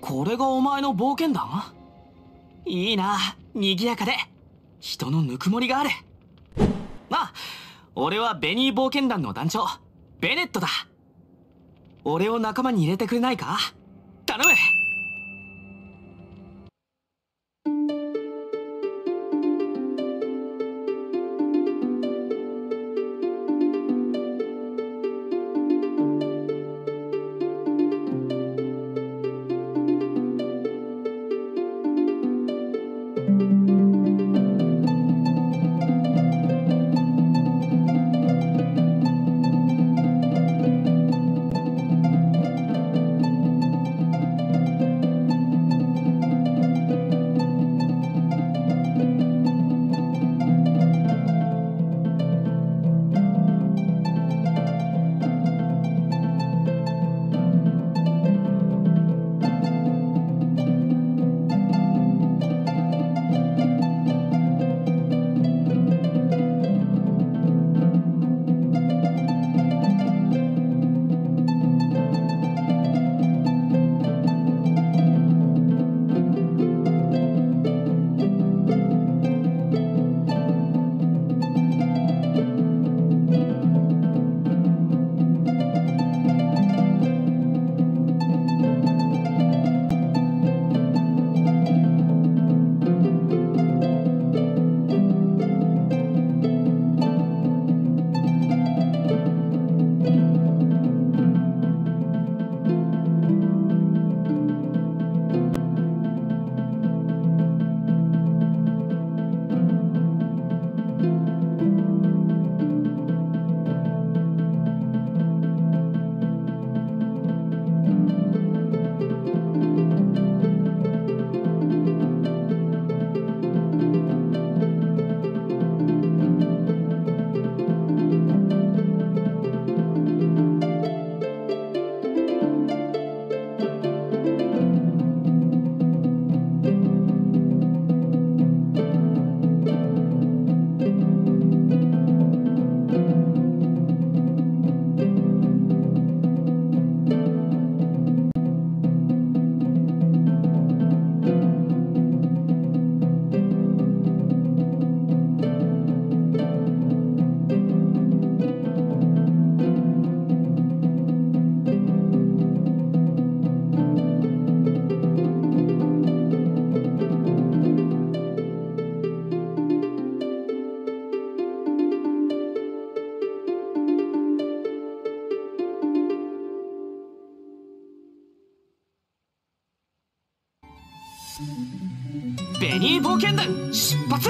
これがお前の冒険団いいな賑やかで。人のぬくもりがある。あ俺はベニー冒険団の団長ベネットだ。俺を仲間に入れてくれないか？頼む。ベニー冒険団出発!